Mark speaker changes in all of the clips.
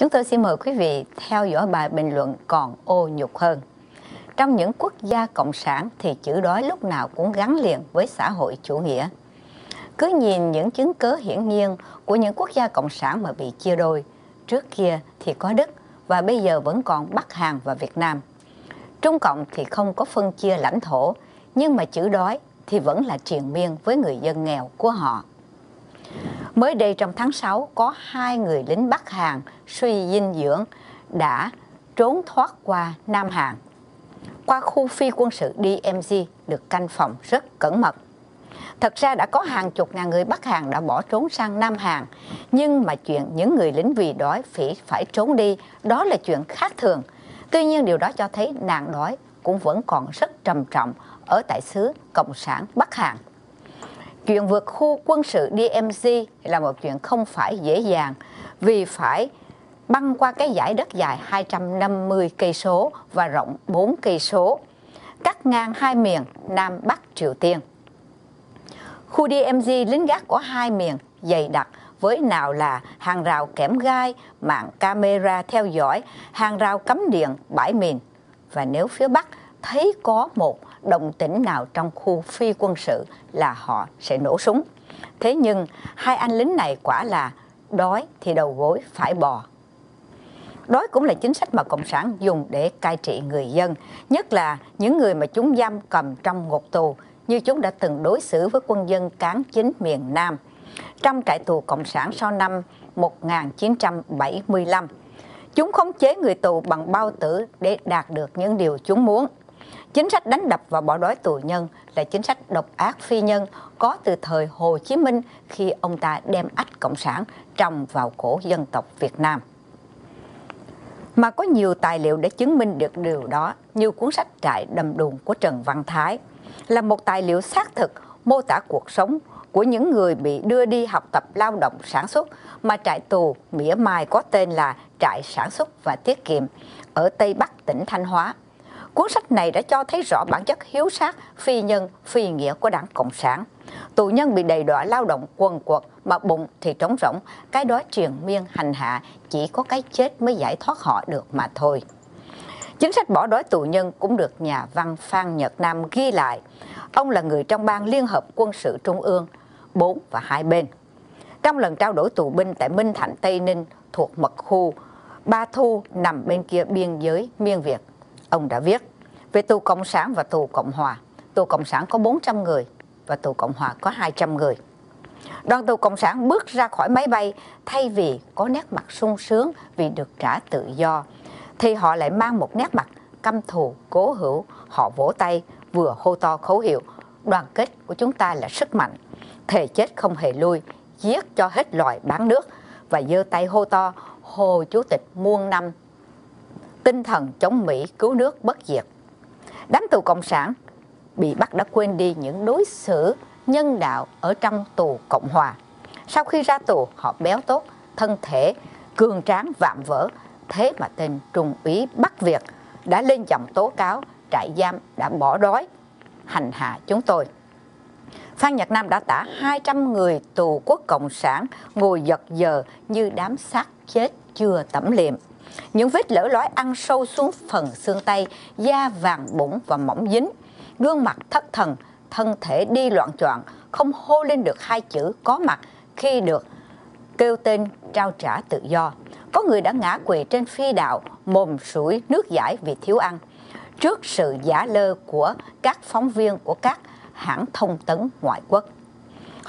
Speaker 1: Chúng tôi xin mời quý vị theo dõi bài bình luận còn ô nhục hơn. Trong những quốc gia cộng sản thì chữ đói lúc nào cũng gắn liền với xã hội chủ nghĩa. Cứ nhìn những chứng cớ hiển nhiên của những quốc gia cộng sản mà bị chia đôi. Trước kia thì có Đức và bây giờ vẫn còn Bắc Hàn và Việt Nam. Trung Cộng thì không có phân chia lãnh thổ, nhưng mà chữ đói thì vẫn là triền miên với người dân nghèo của họ. Mới đây trong tháng 6 có hai người lính Bắc Hàn suy dinh dưỡng đã trốn thoát qua Nam Hàn. Qua khu phi quân sự DMZ được canh phòng rất cẩn mật. Thật ra đã có hàng chục ngàn người Bắc Hàn đã bỏ trốn sang Nam Hàn, nhưng mà chuyện những người lính vì đói phải phải trốn đi, đó là chuyện khác thường. Tuy nhiên điều đó cho thấy nạn đói cũng vẫn còn rất trầm trọng ở tại xứ Cộng sản Bắc Hàn. Chuyện vượt khu quân sự DMZ là một chuyện không phải dễ dàng vì phải băng qua cái dải đất dài 250 cây số và rộng 4 cây số, cắt ngang hai miền Nam Bắc Triều Tiên. Khu DMZ lính gác có hai miền dày đặc với nào là hàng rào kẽm gai, mạng camera theo dõi, hàng rào cấm điện, bãi mìn. Và nếu phía Bắc thấy có một động tĩnh nào trong khu phi quân sự là họ sẽ nổ súng. Thế nhưng hai anh lính này quả là đói thì đầu gối phải bò. Đói cũng là chính sách mà Cộng sản dùng để cai trị người dân, nhất là những người mà chúng giam cầm trong ngục tù như chúng đã từng đối xử với quân dân cán chính miền Nam trong trại tù Cộng sản sau năm 1975. Chúng khống chế người tù bằng bao tử để đạt được những điều chúng muốn. Chính sách đánh đập và bỏ đói tù nhân là chính sách độc ác phi nhân, có từ thời Hồ Chí Minh khi ông ta đem ách Cộng sản trồng vào cổ dân tộc Việt Nam. Mà có nhiều tài liệu để chứng minh được điều đó, như cuốn sách Trại đầm đùn của Trần Văn Thái, là một tài liệu xác thực, mô tả cuộc sống của những người bị đưa đi học tập lao động sản xuất, mà trại tù mỉa mai có tên là Trại Sản xuất và Tiết kiệm ở Tây Bắc tỉnh Thanh Hóa Cuốn sách này đã cho thấy rõ bản chất hiếu sát, phi nhân, phi nghĩa của đảng Cộng sản. Tù nhân bị đầy đọa lao động quần quật mà bụng thì trống rỗng, cái đó triền miên hành hạ, chỉ có cái chết mới giải thoát họ được mà thôi. Chính sách bỏ đói tù nhân cũng được nhà văn Phan Nhật Nam ghi lại. Ông là người trong ban Liên hợp quân sự Trung ương, bốn và hai bên. Trong lần trao đổi tù binh tại Minh Thạnh, Tây Ninh thuộc mật khu Ba Thu nằm bên kia biên giới Miên Việt ông đã viết về tù Cộng sản và tù Cộng hòa. Tù Cộng sản có 400 người và tù Cộng hòa có 200 người. Đoàn tù Cộng sản bước ra khỏi máy bay thay vì có nét mặt sung sướng vì được trả tự do, thì họ lại mang một nét mặt căm thù, cố hữu. Họ vỗ tay, vừa hô to khẩu hiệu, đoàn kết của chúng ta là sức mạnh, thề chết không hề lui, giết cho hết loài bán nước và giơ tay hô to, Hồ Chủ tịch muôn năm tinh thần chống Mỹ cứu nước bất diệt. Đám tù Cộng sản bị bắt đã quên đi những đối xử nhân đạo ở trong tù Cộng Hòa. Sau khi ra tù, họ béo tốt, thân thể cường tráng vạm vỡ. Thế mà tên Trung úy Bắc Việt đã lên giọng tố cáo trại giam đã bỏ đói, hành hạ chúng tôi. Phan Nhật Nam đã tả 200 người tù quốc cộng sản ngồi giật giờ như đám xác chết chưa tẩm liệm. Những vết lở lói ăn sâu xuống phần xương tay, da vàng bụng và mỏng dính. Gương mặt thất thần, thân thể đi loạn choạng, không hô lên được hai chữ có mặt khi được kêu tên trao trả tự do. Có người đã ngã quỵ trên phi đạo, mồm sủi nước giải vì thiếu ăn. Trước sự giả lơ của các phóng viên của các hãng thông tấn ngoại quốc.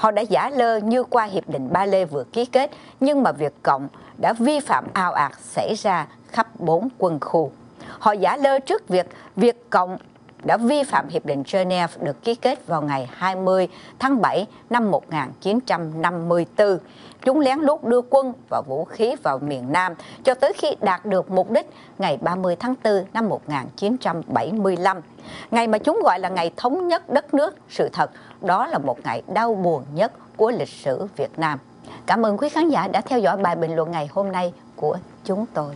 Speaker 1: Họ đã giả lơ như qua Hiệp định Ba Lê vừa ký kết, nhưng mà việc Cộng đã vi phạm ao ạt xảy ra khắp bốn quân khu. Họ giả lơ trước việc Việt Cộng đã vi phạm Hiệp định Geneva được ký kết vào ngày 20 tháng 7 năm 1954. Chúng lén lút đưa quân và vũ khí vào miền Nam cho tới khi đạt được mục đích ngày 30 tháng 4 năm 1975. Ngày mà chúng gọi là ngày thống nhất đất nước, sự thật đó là một ngày đau buồn nhất của lịch sử Việt Nam. Cảm ơn quý khán giả đã theo dõi bài bình luận ngày hôm nay của chúng tôi.